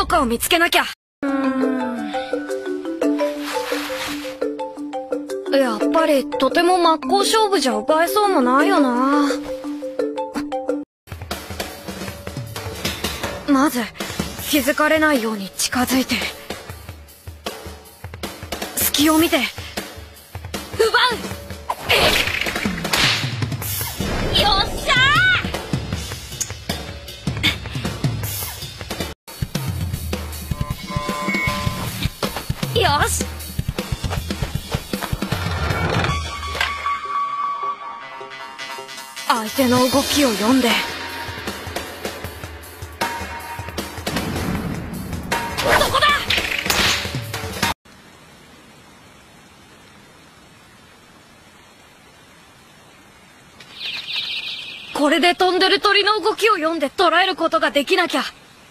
そかを見つけなきゃ。うん。やっぱり、とても真っ向勝負じゃ奪えそうもないよな。まず、気づかれないように近づいて。隙を見て、奪うよし。相手の動きを読んで。そこだ？これで飛んでる鳥の動きを読んで捉えることができなきゃ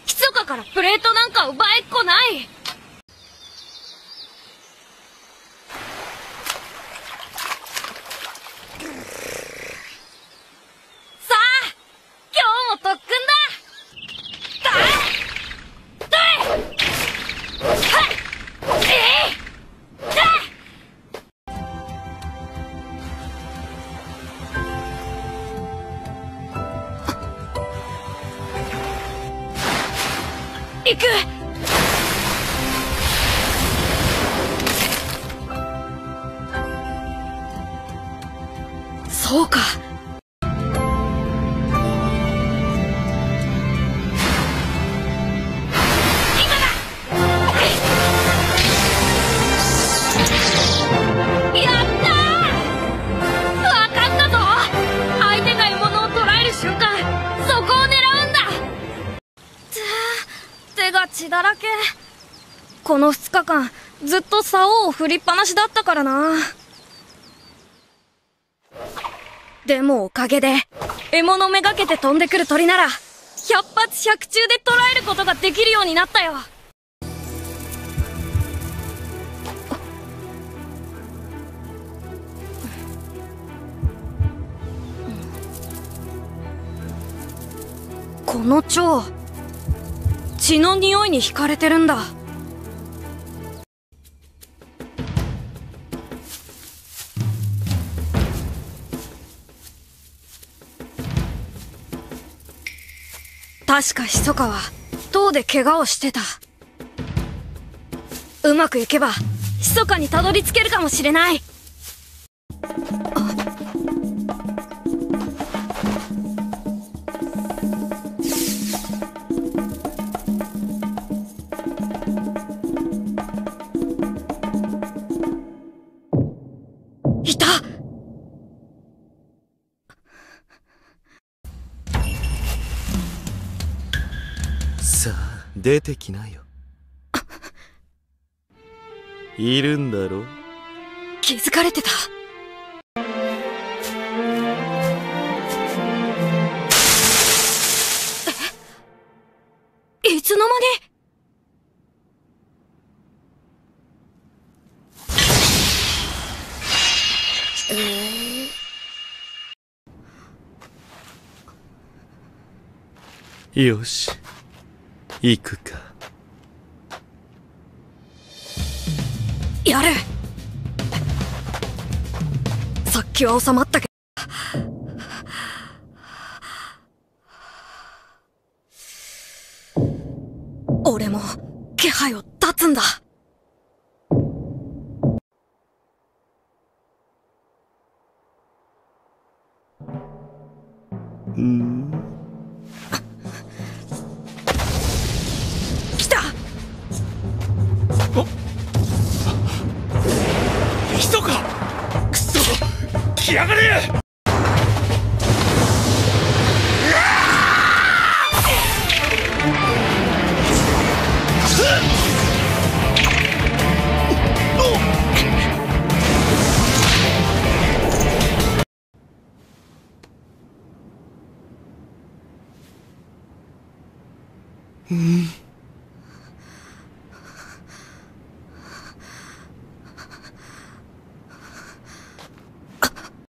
密かからプレートなんか奪えっこない。行く。そうか。だらけ。この2日間ずっと竿を振りっぱなしだったからな。でもおかげで獲物めがけて飛んでくる鳥なら百発百中で捕らえることができるようになったよ。この蝶血の匂いに惹かれてるんだ。確か密かは塔で怪我をしてた。うまくいけば密かにたどり着けるかもしれない。出てきなよ。いるんだろ？気づかれてた。え？いつの間に？よし行くか。やる。さっきは収まったけど。俺も気配を断つんだ。うん来やがれ！うん。